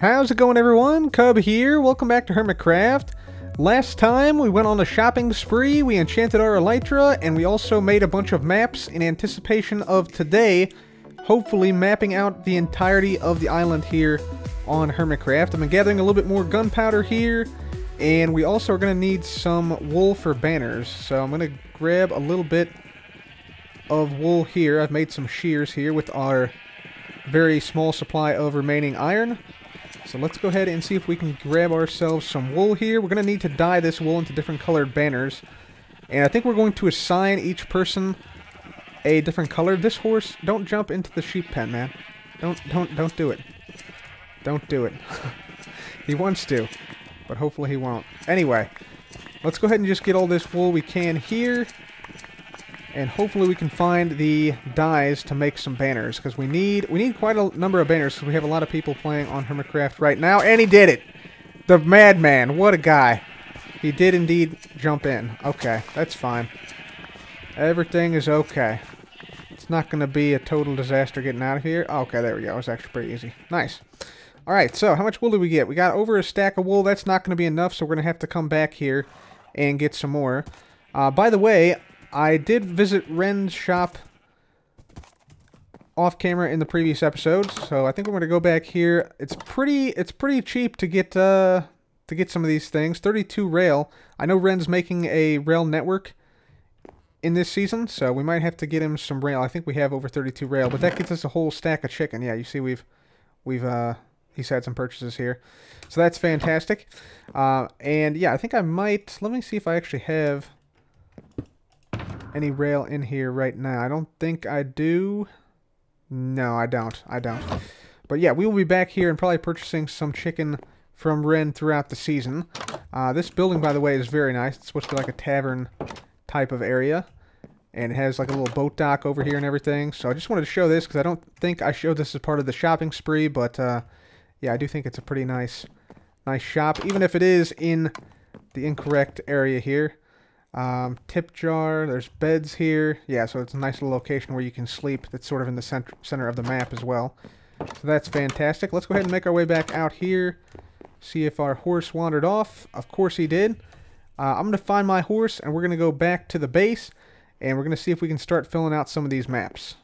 How's it going everyone? Cub here. Welcome back to Hermitcraft. Last time we went on a shopping spree, we enchanted our Elytra, and we also made a bunch of maps in anticipation of today, hopefully mapping out the entirety of the island here on Hermitcraft. I've been gathering a little bit more gunpowder here, and we also are going to need some wool for banners. So I'm going to grab a little bit of wool here. I've made some shears here with our very small supply of remaining iron. So let's go ahead and see if we can grab ourselves some wool here. We're going to need to dye this wool into different colored banners. And I think we're going to assign each person a different color. This horse, don't jump into the sheep pen, man. Don't, don't, don't do it. Don't do it. he wants to, but hopefully he won't. Anyway, let's go ahead and just get all this wool we can here and hopefully we can find the dyes to make some banners because we need we need quite a number of banners because we have a lot of people playing on Hermitcraft right now and he did it! The madman what a guy! He did indeed jump in. Okay that's fine. Everything is okay. It's not going to be a total disaster getting out of here. Okay there we go. It's actually pretty easy. Nice. All right so how much wool did we get? We got over a stack of wool. That's not going to be enough so we're going to have to come back here and get some more. Uh, by the way, I did visit Ren's shop off camera in the previous episode, so I think we're going to go back here. It's pretty it's pretty cheap to get uh to get some of these things. 32 rail. I know Ren's making a rail network in this season, so we might have to get him some rail. I think we have over 32 rail, but that gets us a whole stack of chicken. Yeah, you see we've we've uh he's had some purchases here. So that's fantastic. Uh, and yeah, I think I might let me see if I actually have any rail in here right now. I don't think I do. No, I don't. I don't. But yeah, we will be back here and probably purchasing some chicken from Ren throughout the season. Uh, this building, by the way, is very nice. It's supposed to be like a tavern type of area. And it has like a little boat dock over here and everything. So I just wanted to show this because I don't think I showed this as part of the shopping spree. But uh, yeah, I do think it's a pretty nice, nice shop. Even if it is in the incorrect area here. Um, tip jar, there's beds here. Yeah, so it's a nice little location where you can sleep. That's sort of in the center, center of the map as well. So that's fantastic. Let's go ahead and make our way back out here. See if our horse wandered off. Of course he did. Uh, I'm going to find my horse, and we're going to go back to the base, and we're going to see if we can start filling out some of these maps.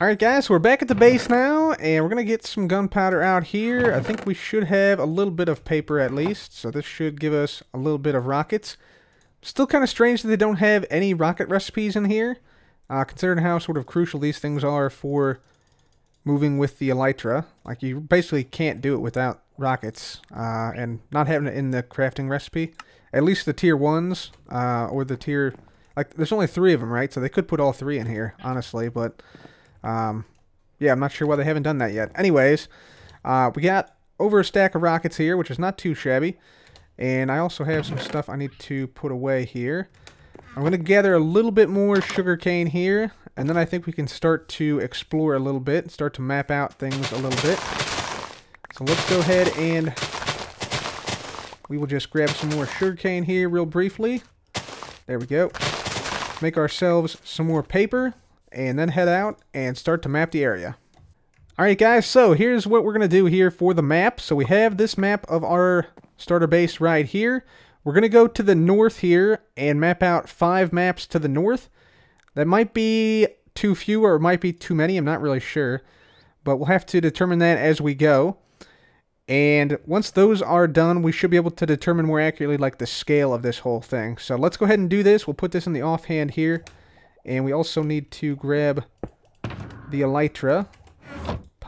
Alright guys, so we're back at the base now, and we're going to get some gunpowder out here. I think we should have a little bit of paper at least, so this should give us a little bit of rockets. Still kind of strange that they don't have any rocket recipes in here, uh, considering how sort of crucial these things are for moving with the Elytra. Like, you basically can't do it without rockets, uh, and not having it in the crafting recipe. At least the tier 1s, uh, or the tier... Like, there's only three of them, right? So they could put all three in here, honestly, but... Um, yeah, I'm not sure why they haven't done that yet. Anyways, uh, we got over a stack of rockets here, which is not too shabby. And I also have some stuff I need to put away here. I'm going to gather a little bit more sugarcane here, and then I think we can start to explore a little bit, start to map out things a little bit. So let's go ahead and we will just grab some more sugarcane here real briefly. There we go. Make ourselves some more paper, and then head out and start to map the area. Alright guys, so here's what we're going to do here for the map. So we have this map of our starter base right here. We're going to go to the north here and map out five maps to the north. That might be too few or it might be too many. I'm not really sure. But we'll have to determine that as we go. And once those are done, we should be able to determine more accurately like the scale of this whole thing. So let's go ahead and do this. We'll put this in the offhand here. And we also need to grab the Elytra.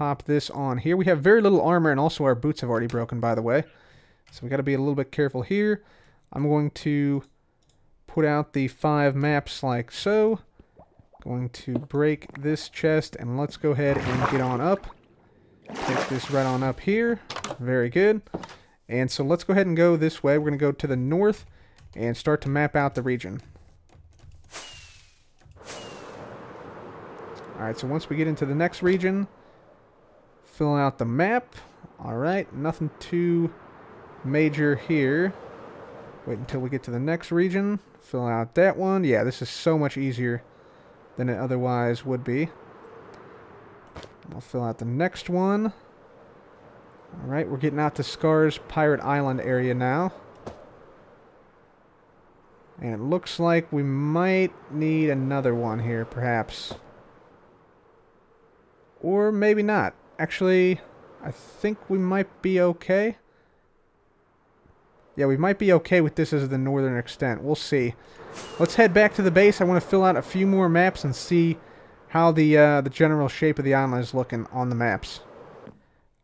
Pop this on here. We have very little armor and also our boots have already broken by the way. So we got to be a little bit careful here. I'm going to put out the five maps like so. Going to break this chest and let's go ahead and get on up. Take this right on up here. Very good. And so let's go ahead and go this way. We're going to go to the north and start to map out the region. Alright, so once we get into the next region, fill out the map. Alright, nothing too major here. Wait until we get to the next region. Fill out that one. Yeah, this is so much easier than it otherwise would be. I'll fill out the next one. Alright, we're getting out to Scar's Pirate Island area now. And it looks like we might need another one here, perhaps. Or maybe not. Actually, I think we might be okay. Yeah, we might be okay with this as the northern extent. We'll see. Let's head back to the base. I want to fill out a few more maps and see how the uh, the general shape of the island is looking on the maps.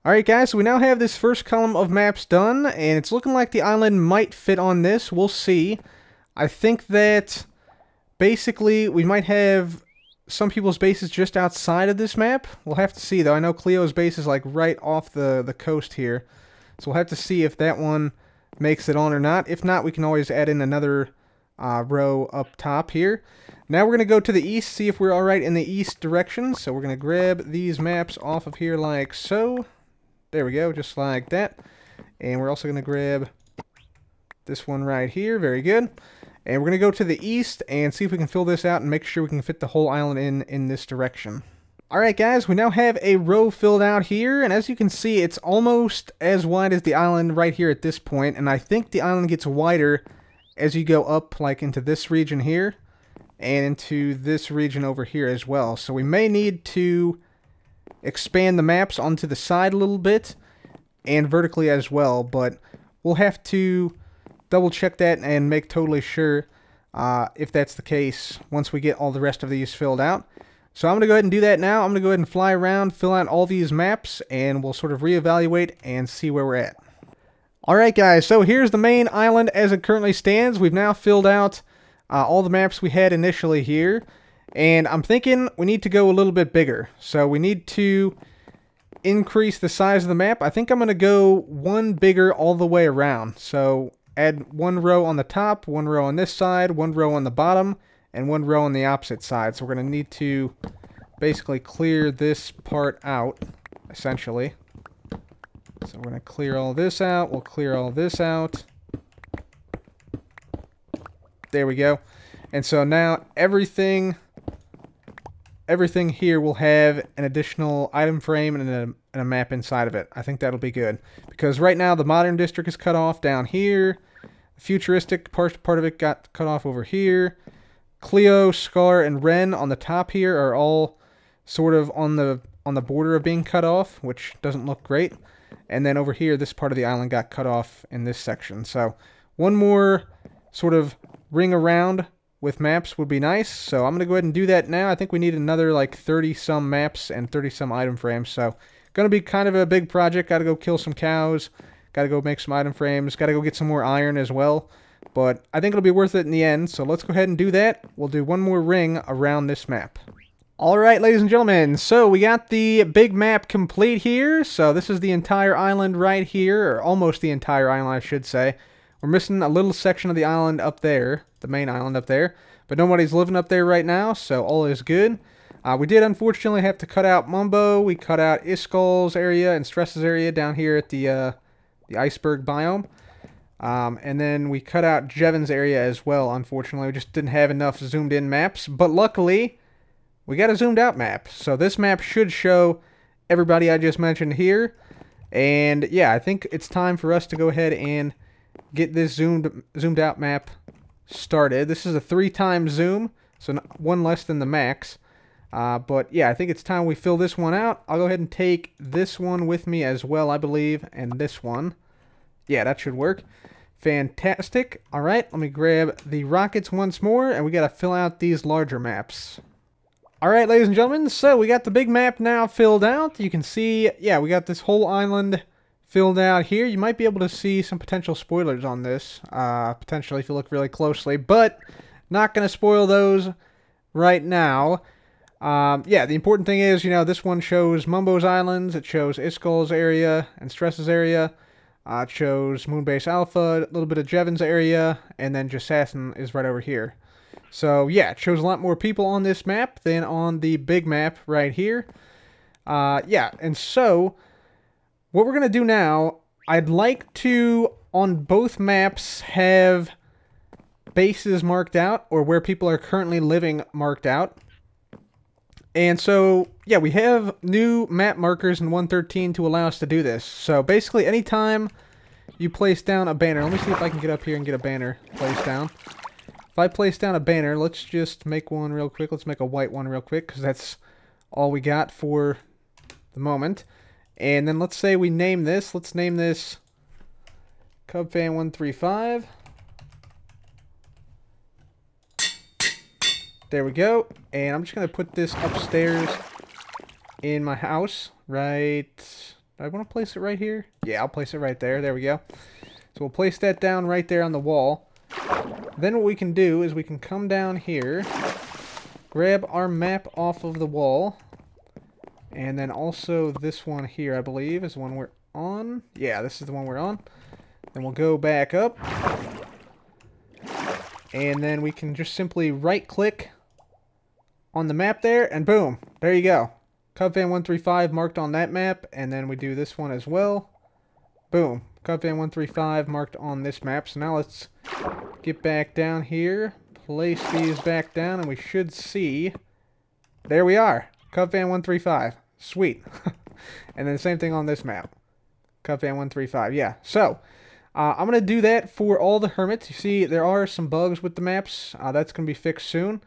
Alright guys, so we now have this first column of maps done, and it's looking like the island might fit on this. We'll see. I think that basically we might have some people's bases just outside of this map. We'll have to see though. I know Cleo's base is like right off the, the coast here. So we'll have to see if that one makes it on or not. If not, we can always add in another uh, row up top here. Now we're going to go to the east, see if we're alright in the east direction. So we're going to grab these maps off of here like so. There we go, just like that. And we're also going to grab this one right here. Very good. And we're going to go to the east and see if we can fill this out and make sure we can fit the whole island in in this direction. Alright guys, we now have a row filled out here, and as you can see, it's almost as wide as the island right here at this point, and I think the island gets wider as you go up like into this region here and into this region over here as well. So we may need to expand the maps onto the side a little bit and vertically as well, but we'll have to double check that and make totally sure uh, if that's the case once we get all the rest of these filled out. So I'm going to go ahead and do that now. I'm going to go ahead and fly around, fill out all these maps, and we'll sort of reevaluate and see where we're at. Alright guys, so here's the main island as it currently stands. We've now filled out uh, all the maps we had initially here. And I'm thinking we need to go a little bit bigger. So we need to increase the size of the map. I think I'm going to go one bigger all the way around. So add one row on the top, one row on this side, one row on the bottom, and one row on the opposite side. So we're going to need to basically clear this part out, essentially. So we're going to clear all this out. We'll clear all this out. There we go. And so now everything everything here will have an additional item frame and a, and a map inside of it. I think that'll be good. Because right now the modern district is cut off down here. Futuristic part, part of it got cut off over here. Cleo, Scar, and Ren on the top here are all sort of on the on the border of being cut off, which doesn't look great. And then over here, this part of the island got cut off in this section. So one more sort of ring around with maps would be nice. So I'm going to go ahead and do that now. I think we need another like 30 some maps and 30 some item frames. So going to be kind of a big project. Got to go kill some cows. Got to go make some item frames. Got to go get some more iron as well. But I think it'll be worth it in the end. So let's go ahead and do that. We'll do one more ring around this map. Alright, ladies and gentlemen, so we got the big map complete here. So this is the entire island right here, or almost the entire island, I should say. We're missing a little section of the island up there, the main island up there. But nobody's living up there right now, so all is good. Uh, we did unfortunately have to cut out Mumbo. We cut out Iskall's area and Stress's area down here at the uh, the iceberg biome. Um, and then we cut out Jevin's area as well, unfortunately. We just didn't have enough zoomed in maps. But luckily, we got a zoomed out map. So this map should show everybody I just mentioned here. And yeah, I think it's time for us to go ahead and get this zoomed zoomed out map started. This is a three times zoom, so one less than the max. Uh, but yeah, I think it's time we fill this one out. I'll go ahead and take this one with me as well, I believe, and this one. Yeah, that should work. Fantastic. All right, let me grab the rockets once more, and we got to fill out these larger maps. Alright, ladies and gentlemen, so we got the big map now filled out. You can see, yeah, we got this whole island filled out here. You might be able to see some potential spoilers on this, uh, potentially if you look really closely, but not going to spoil those right now. Um, yeah, the important thing is, you know, this one shows Mumbo's Islands, it shows Iskall's area and Stress's area, uh, it shows Moonbase Alpha, a little bit of Jevin's area, and then Jessassin is right over here. So yeah, it shows a lot more people on this map than on the big map right here. Uh, yeah, and so what we're going to do now, I'd like to, on both maps, have bases marked out, or where people are currently living marked out. And so, yeah, we have new map markers in 113 to allow us to do this. So basically, anytime you place down a banner, let me see if I can get up here and get a banner placed down. If I place down a banner, let's just make one real quick. Let's make a white one real quick because that's all we got for the moment. And then let's say we name this. Let's name this CubFan135. There we go. And I'm just going to put this upstairs in my house. Right. I want to place it right here? Yeah, I'll place it right there. There we go. So we'll place that down right there on the wall. Then what we can do is we can come down here, grab our map off of the wall, and then also this one here, I believe, is the one we're on. Yeah, this is the one we're on. Then we'll go back up. And then we can just simply right-click on the map there, and boom, there you go. CubFan135 marked on that map, and then we do this one as well. Boom, CubFan135 marked on this map. So now let's get back down here, place these back down, and we should see, there we are, CubFan135. Sweet. and then the same thing on this map. CubFan135, yeah. So, uh, I'm going to do that for all the hermits. You see, there are some bugs with the maps. Uh, that's going to be fixed soon.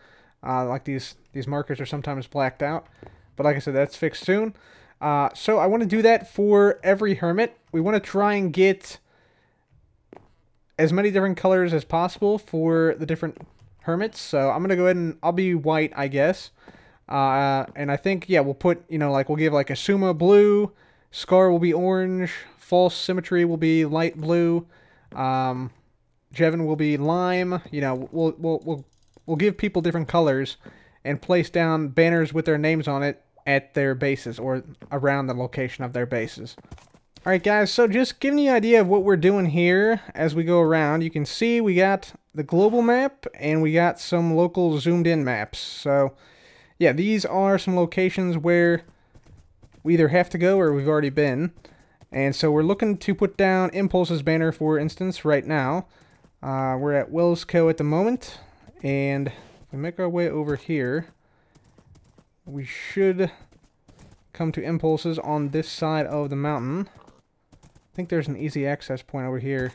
Uh, like these, these markers are sometimes blacked out. But like I said, that's fixed soon. Uh, so I want to do that for every hermit. We want to try and get as many different colors as possible for the different hermits. So I'm going to go ahead and I'll be white, I guess. Uh, and I think, yeah, we'll put, you know, like we'll give like Xisuma blue, Scar will be orange, False Symmetry will be light blue, um, Jevin will be lime. You know, we'll, we'll, we'll, we'll give people different colors and place down banners with their names on it at their bases or around the location of their bases. Alright guys, so just giving you an idea of what we're doing here as we go around. You can see we got the global map and we got some local zoomed in maps. So yeah, these are some locations where we either have to go or we've already been. And so we're looking to put down Impulse's banner, for instance, right now. Uh, we're at Wellsco at the moment. And if we make our way over here, we should come to Impulses on this side of the mountain. I think there's an easy access point over here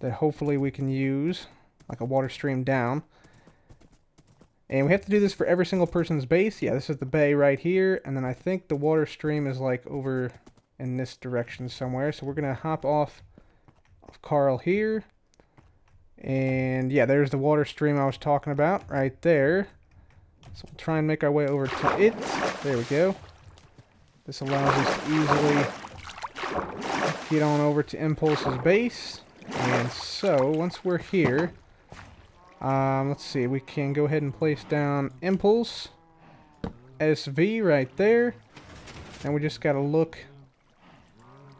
that hopefully we can use, like a water stream down. And we have to do this for every single person's base. Yeah, this is the bay right here. And then I think the water stream is like over in this direction somewhere. So we're going to hop off of Carl here. And yeah, there's the water stream I was talking about right there. So we'll try and make our way over to it. There we go. This allows us to easily get on over to Impulse's base. And so, once we're here, um, let's see, we can go ahead and place down Impulse, SV right there, and we just got to look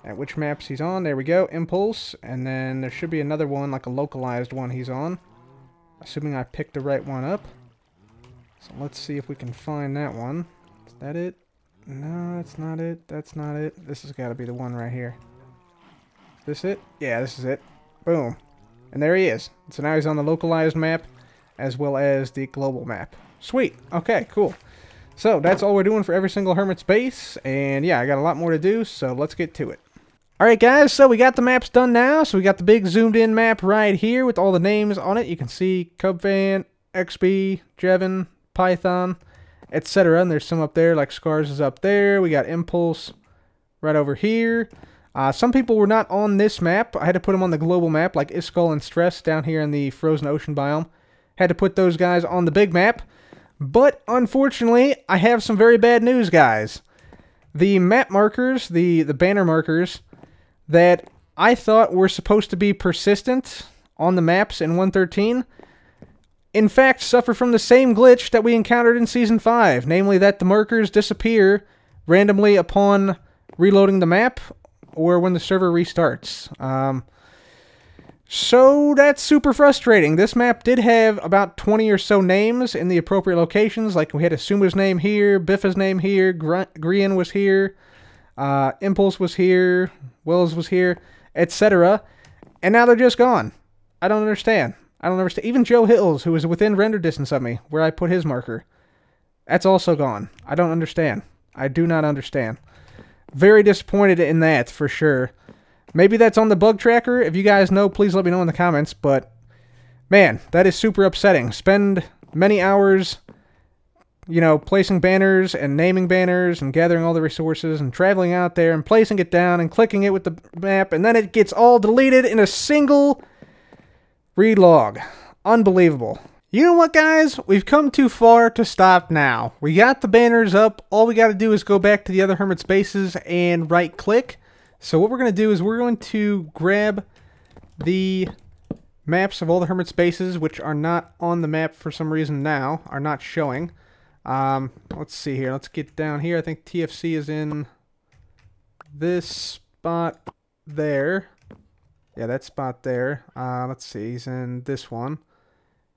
at which maps he's on. There we go, Impulse, and then there should be another one, like a localized one he's on, assuming I picked the right one up. So let's see if we can find that one. Is that it? No, that's not it. That's not it. This has got to be the one right here. This it? Yeah, this is it. Boom. And there he is. So now he's on the localized map as well as the global map. Sweet. Okay, cool. So that's all we're doing for every single Hermit's base. And yeah, I got a lot more to do, so let's get to it. Alright guys, so we got the maps done now. So we got the big zoomed in map right here with all the names on it. You can see Cubfan, XB, Jevin, Python, etc. And there's some up there, like Scars is up there. We got Impulse right over here. Uh, some people were not on this map. I had to put them on the global map, like Iskall and Stress down here in the frozen ocean biome. Had to put those guys on the big map. But unfortunately, I have some very bad news, guys. The map markers, the, the banner markers, that I thought were supposed to be persistent on the maps in 113, in fact suffer from the same glitch that we encountered in Season 5, namely that the markers disappear randomly upon reloading the map or when the server restarts. Um, so that's super frustrating. This map did have about 20 or so names in the appropriate locations. Like we had Xisuma's name here, Biffa's name here, Grian was here, uh, Impulse was here, Wells was here, etc. And now they're just gone. I don't understand. I don't understand. Even Joe Hills, who was within render distance of me, where I put his marker. That's also gone. I don't understand. I do not understand. Very disappointed in that for sure. Maybe that's on the bug tracker. If you guys know, please let me know in the comments. But man, that is super upsetting. Spend many hours, you know, placing banners and naming banners and gathering all the resources and traveling out there and placing it down and clicking it with the map, and then it gets all deleted in a single relog. Unbelievable. You know what, guys? We've come too far to stop now. We got the banners up. All we got to do is go back to the other Hermit's bases and right-click. So what we're going to do is we're going to grab the maps of all the Hermit's bases, which are not on the map for some reason now, are not showing. Um, let's see here. Let's get down here. I think TFC is in this spot there. Yeah, that spot there. Uh, let's see. He's in this one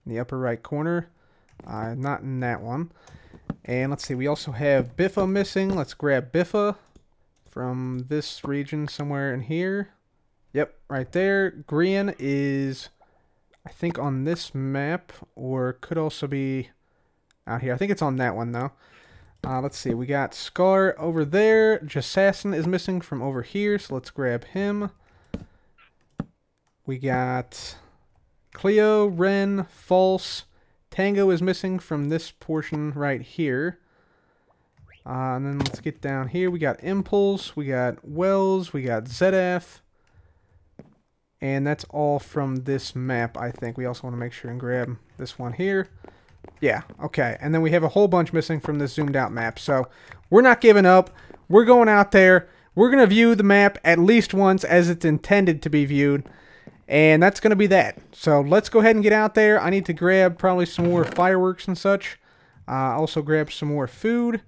in the upper right corner. Uh, not in that one. And let's see, we also have Biffa missing. Let's grab Biffa from this region somewhere in here. Yep, right there. Grian is, I think, on this map, or could also be out here. I think it's on that one, though. Uh, let's see, we got Scar over there. Jessassin is missing from over here, so let's grab him. We got Cleo, Ren, False. Tango is missing from this portion right here. Uh, and then let's get down here. We got Impulse, we got Wells, we got ZF. And that's all from this map, I think. We also want to make sure and grab this one here. Yeah, okay. And then we have a whole bunch missing from this zoomed out map. So we're not giving up. We're going out there. We're going to view the map at least once as it's intended to be viewed. And that's going to be that. So let's go ahead and get out there. I need to grab probably some more fireworks and such. Uh, also grab some more food.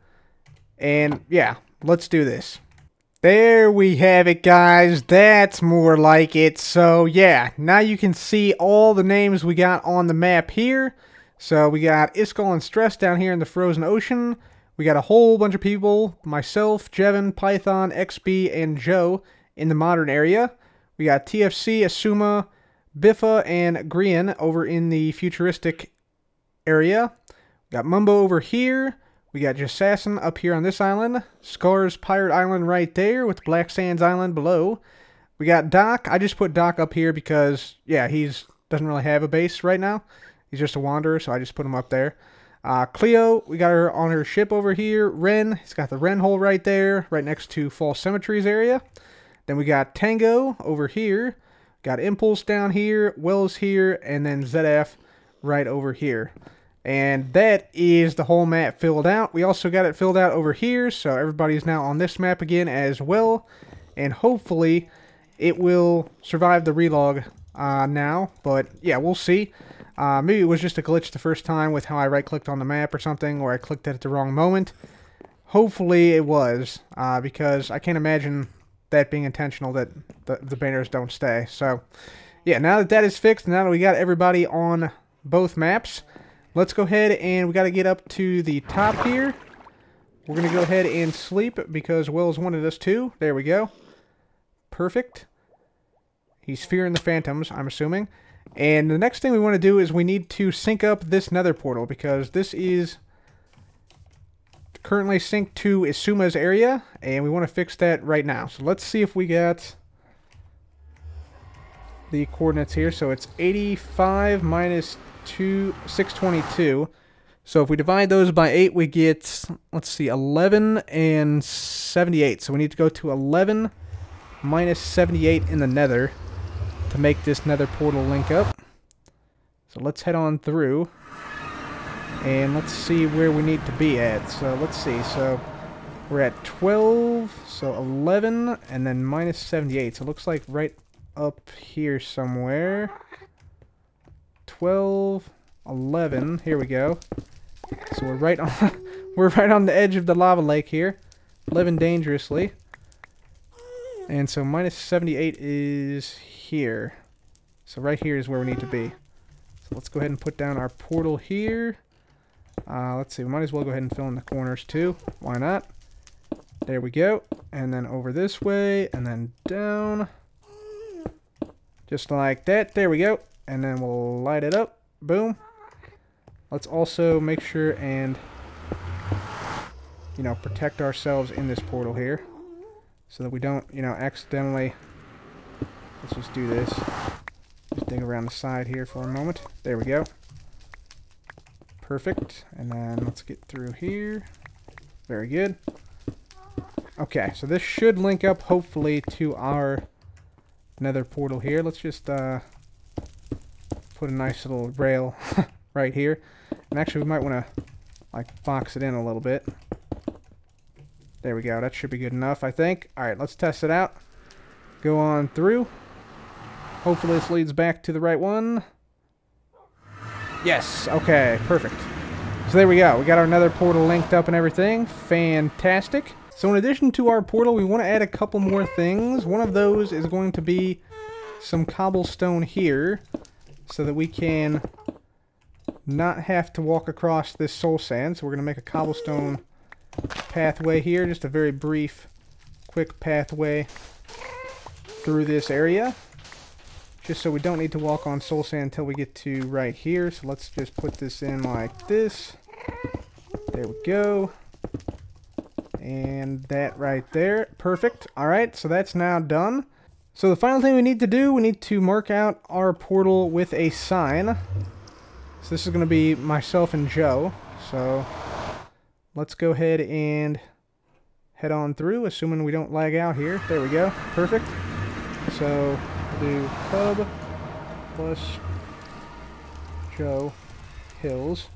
And yeah, let's do this. There we have it, guys. That's more like it. So yeah, now you can see all the names we got on the map here. So we got Iskall and Stress down here in the frozen ocean. We got a whole bunch of people, myself, Jevin, Python, XB, and Joe in the modern area. We got TFC, Xisuma, Biffa, and Grian over in the futuristic area. We got Mumbo over here. We got Jessassin up here on this island. Scar's Pirate Island right there with Black Sands Island below. We got Doc. I just put Doc up here because, yeah, he's doesn't really have a base right now. He's just a wanderer, so I just put him up there. Uh, Cleo, we got her on her ship over here. Ren, he's got the Ren hole right there, right next to False Symmetry's area. Then we got Tango over here. Got Impulse down here, Wells here, and then ZF right over here. And that is the whole map filled out. We also got it filled out over here, so everybody's now on this map again as well. And hopefully it will survive the relog uh, now. But yeah, we'll see. Uh, maybe it was just a glitch the first time with how I right-clicked on the map or something, or I clicked it at the wrong moment. Hopefully it was, uh, because I can't imagine that being intentional that the, the banners don't stay. So, yeah, now that that is fixed, now that we got everybody on both maps, let's go ahead and we got to get up to the top here. We're going to go ahead and sleep because Wells wanted us to. There we go. Perfect. He's fearing the phantoms, I'm assuming. And the next thing we want to do is we need to sync up this nether portal because this is currently synced to Xisuma's area, and we want to fix that right now. So let's see if we got the coordinates here. So it's 85 minus 2, 622. So if we divide those by 8, we get, let's see, 11 and 78. So we need to go to 11 minus 78 in the nether to make this nether portal link up. So let's head on through. And let's see where we need to be at. So let's see. So we're at 12, so 11, and then minus 78. So it looks like right up here somewhere. 12, 11. Here we go. So we're right on we're right on the edge of the lava lake here. Living dangerously. And so minus 78 is here. So right here is where we need to be. So let's go ahead and put down our portal here. Uh, let's see, we might as well go ahead and fill in the corners too. Why not? There we go. And then over this way, and then down. Just like that. There we go. And then we'll light it up. Boom. Let's also make sure and you know, protect ourselves in this portal here. So that we don't, you know, accidentally... Let's just do this. Just dig around the side here for a moment. There we go. Perfect. And then let's get through here. Very good. Okay, so this should link up, hopefully, to our nether portal here. Let's just uh, put a nice little rail right here. And actually, we might want to, like, box it in a little bit. There we go. That should be good enough, I think. All right, let's test it out. Go on through. Hopefully this leads back to the right one. Yes. Okay, perfect. So there we go. We got our nether portal linked up and everything. Fantastic. So in addition to our portal, we want to add a couple more things. One of those is going to be some cobblestone here so that we can not have to walk across this soul sand. So we're going to make a cobblestone pathway here, just a very brief, quick pathway through this area. Just so we don't need to walk on soul sand until we get to right here. So let's just put this in like this. There we go. And that right there. Perfect. Alright, so that's now done. So the final thing we need to do, we need to mark out our portal with a sign. So this is going to be myself and Joe. So let's go ahead and head on through, assuming we don't lag out here. There we go. Perfect. So do Cub plus Joe Hills.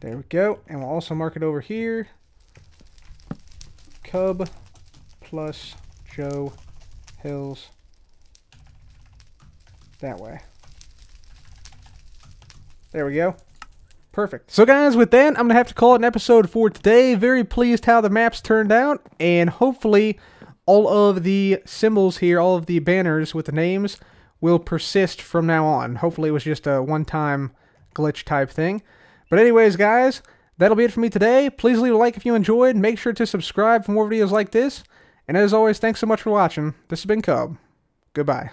There we go. And we'll also mark it over here. Cub plus Joe Hills. That way. There we go. Perfect. So guys, with that, I'm going to have to call it an episode for today. Very pleased how the maps turned out, and hopefully all of the symbols here, all of the banners with the names, will persist from now on. Hopefully it was just a one-time glitch type thing. But anyways, guys, that'll be it for me today. Please leave a like if you enjoyed. Make sure to subscribe for more videos like this. And as always, thanks so much for watching. This has been Cub. Goodbye.